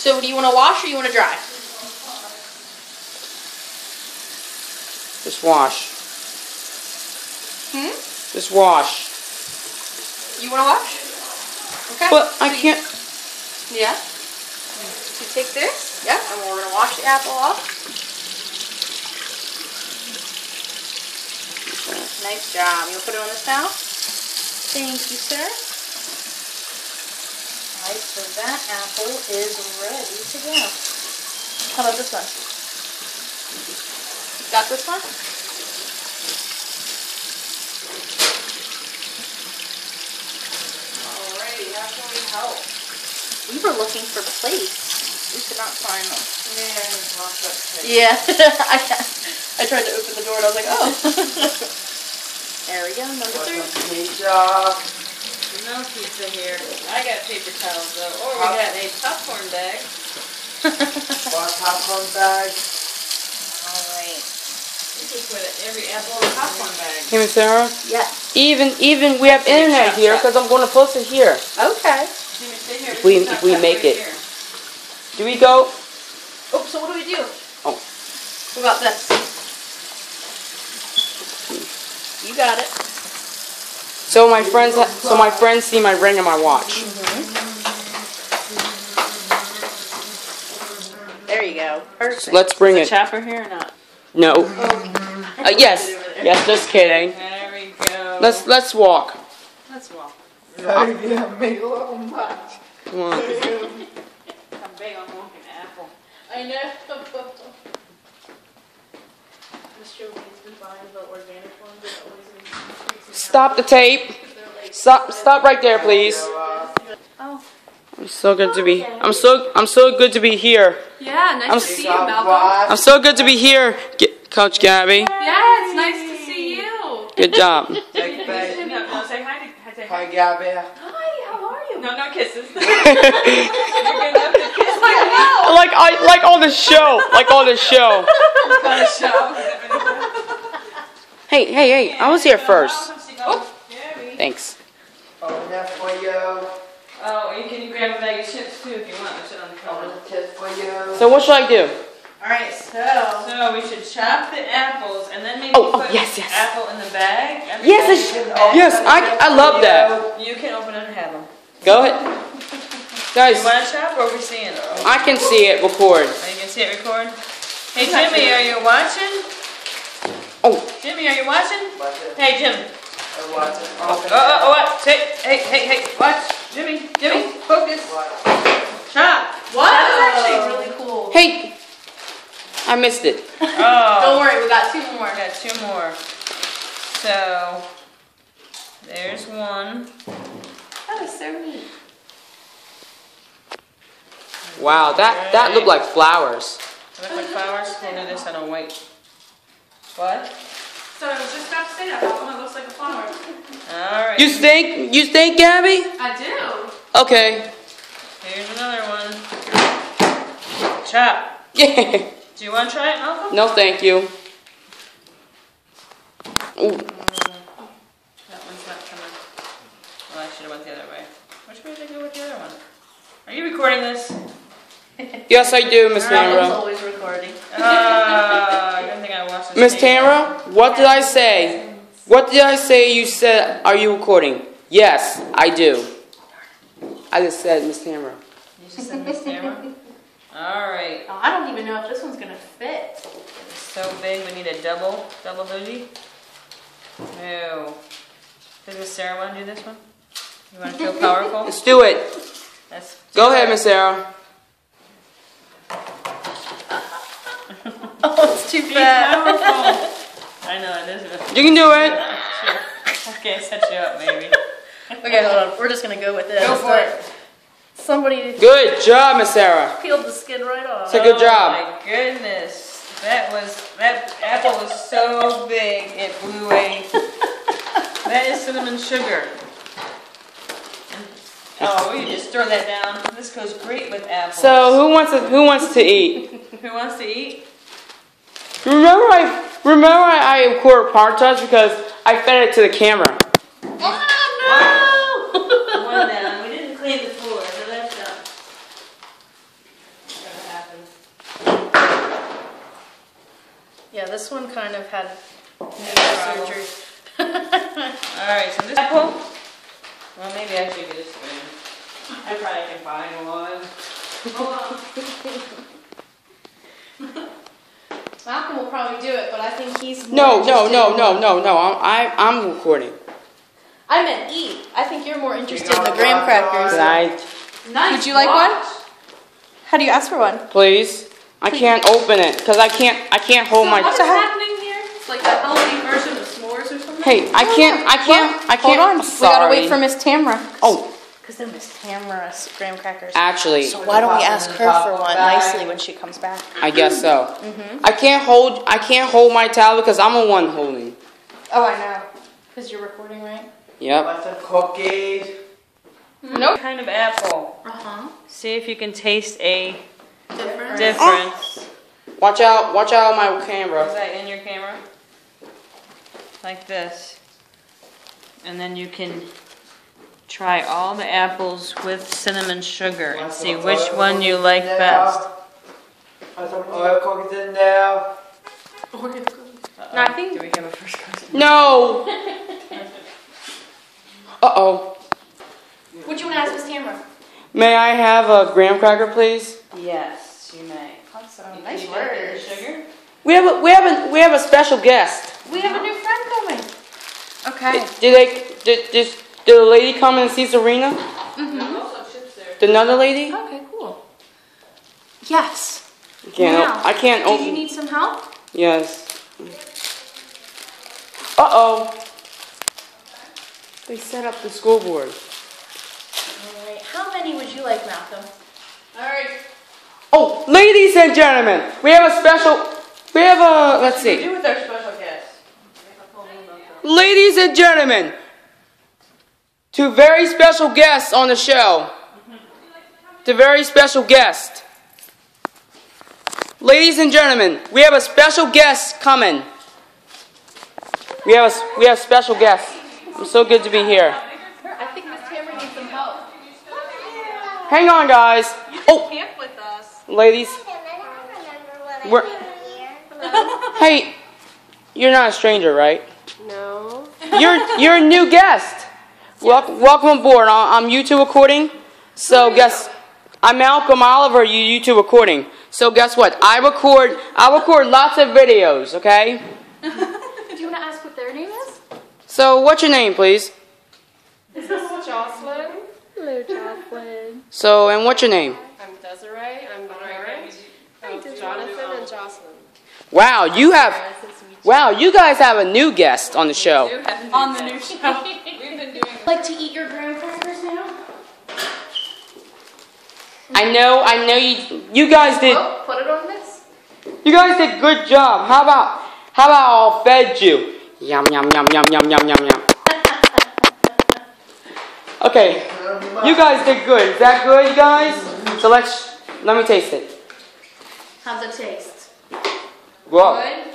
So do you want to wash or you want to dry? Just wash. Hmm? Just wash. You want to wash? Okay. But I So you- can't. Yeah. So you take this. Yeah. And we're gonna wash the apple off. Nice job. You'll put it on this towel. Thank you, sir. Alright, so that apple is ready to go. How about this one? Got this one? Alrighty, how can we help? We were looking for plates. We could not find them. Yeah, I, I tried to open the door and I was like, oh. there we go, number three. Pizza. No pizza here. I got paper towels though. Or we got a popcorn bag. One popcorn bag. Alright. We could put every apple in a popcorn bag. Hey, Miss Sarah. Yes. Even even we have internet here because I'm going to post it here. Okay. Here. If we- if we make right it. here. Do we go? Oh, so what do we do? Oh. What about this? You got it. So my friends, ha- so my friends see my ring and my watch. There you go. Perfect. So let's bring Is it. the chopper here or not? No. Uh, yes. Yes. Just kidding. There we go. Let's let's walk. Let's walk. Come on. I'm big on walking apple. I know. Mr. Lee's been buying the organic ones that always increases. Stop the tape. Stop. Stop right there, please. Oh. I'm so good to be. I'm so. I'm so good to be here. Yeah, nice I'm to see you, Malcolm. I'm so good to be here, G- Coach Gabby. Yeah, it's nice to see you. Good job. No, no, say hi to say hi. Hi, Gabby. Hi, how are you? No, no kisses. You're like good enough to kiss I like on the show. Like on the show. on the show. Hey, hey, hey! I was here first. Oh, Gabby. Thanks. Oh, that's for you. Oh, you can grab a bag of chips too if you want. Sit on the Oh, counter. that's for you. So what should I do? Alright, so. So we should chop the apples and then maybe Oh, oh, put yes, yes. apple in the bag. and Yes, I you sh- oh, yes, I, I love that. You can open it and have them. Go ahead, You guys. want to chop or are we seeing it? Oh, I can see it. Record. Oh, you can see it record? Hey Jimmy, are you watching? Oh, Jimmy, are you watching? Watch it. Hey Jim. I watch it. Oh, oh, oh, what? Hey, hey, hey, hey, watch. Jimmy, Jimmy, focus. Watch. Chop. What? That was actually really cool. hey! I missed it. Oh. Don't worry, we got two more. I got two more. So, there's one. That is so neat. Wow, that that looked like flowers. Look like flowers. We'll do this on a white. What? So I was just about to say that. That one looks like a flower. All right. You think? You think, Gabby? I do. Okay. Here's another one. Chop. Yeah. Do you want to try it, Malcolm? No, thank you. Ooh. That one's not coming. Well, I should have went the other way. Which way did I go with the other one? Are you recording this? Yes, I do, Miss Malcolm's Tamara. always recording. Uh, I don't think I watched this. Miss tape. Tamara, what did I say? What did I say? You said, "Are you recording?" Yes, I do. I just said, Miss Tamara. You just said Miss Tamara? All right. Oh, I don't even know if this one's gonna fit. It's so big, we need a double, double booty. No. Does Miss Sarah want to do this one? You want to feel powerful? Let's do it. Let's Go do ahead, it. Miss Sarah. Oh, it's too Be fat. Powerful. I know, it is. You can do it. Okay, set you up, maybe. Okay, hold on. We're just gonna go with this. Go for it. Somebody Good job, Miss Sarah. peeled the skin right off. It's a good job. Oh my goodness. That was, that apple was so big, it blew away. That is cinnamon sugar. Oh, we just throw that down. This goes great with apples. So who wants to who wants to eat? Who wants to eat? Remember I Remember, I, I recorded parts because I fed it to the camera. Oh no! One down. We didn't clean the floor, so that's done. Happened. Yeah, this one kind of had no surgery. Alright, so this apple. Well, maybe I should get a spoon. I probably can find one. Hold on. Malcolm will probably do it, but I think he's more No, no, interested no, no, no, no. I'm, I, I'm recording. I meant eat. I think you're more interested in the graham crackers. Can I, Would you like one? How do you ask for one? please? I can't open it because I can't. I can't hold my. What's happening here? It's like a healthy version of s'mores or something? Hey, I can't. I can't. I can't. Hold on. Sorry. We gotta wait for Miss Tamra. Oh, Because then Miss Tamra's graham crackers. actually, So why don't we ask her for one Bag. nicely when she comes back? I guess so. Mm-hmm. I can't hold. I can't hold my towel because I'm the one holding. Oh, I know. Because you're recording, right? Yep. Want some cookies? Nope. kind of apple. Uh huh. See if you can taste a Different. difference. Watch out. Watch out, my camera. Is that in your camera? Like this. And then you can try all the apples with cinnamon sugar and see which one you like in there? best. Want some oil cookies in there? No, I think. Do we have a first person? No. Uh oh. What do you want to ask Miss Tamra? May I have a graham cracker, please? Yes, you may. Awesome. Nice words. Sugar? We have a we have a we have a special guest. We have a new friend coming. Okay. Did they did did, did the lady come and see Serena? Also chips there. The another lady? Okay, cool. Yes. I can't. Now, o- I can't Do you need some help? Yes. Uh oh. They set up the school board. All right. How many would you like, Malcolm? All right. Oh, ladies and gentlemen, we have a special. We have a. Let's What see. do with our special guest? Ladies and gentlemen, two very special guests on the show. The very special guest. Ladies and gentlemen, we have a special guest coming. We have a, we have special guests. I'm so good to be here. I think Miss Tamra needs some help. Hang on, guys. Oh, Camp with us. ladies. We're, hey, you're not a stranger, right? No. You're you're a new guest. Welcome, welcome aboard. I- I'm YouTube recording. So guess I'm Malcolm Oliver. You YouTube recording. So guess what? I record I record lots of videos. Okay. Do you want to ask what their name is? So what's your name, please? This is this Jocelyn? Hello, Jocelyn. So and what's your name? I'm Desiree. I'm the parent of Jonathan and Jocelyn. Wow, you have. Wow, you guys have a new guest on the show. On the new show. We've been doing Like to eat your graham crackers now? I know, I know you. You guys did. Oh, put it on this. You guys did good job. How about how about I'll fed you? Yum yum yum yum yum yum yum yum. Okay, you guys did good. Is that good, you guys? So let's let me taste it. How's it taste? Whoa. good. Good.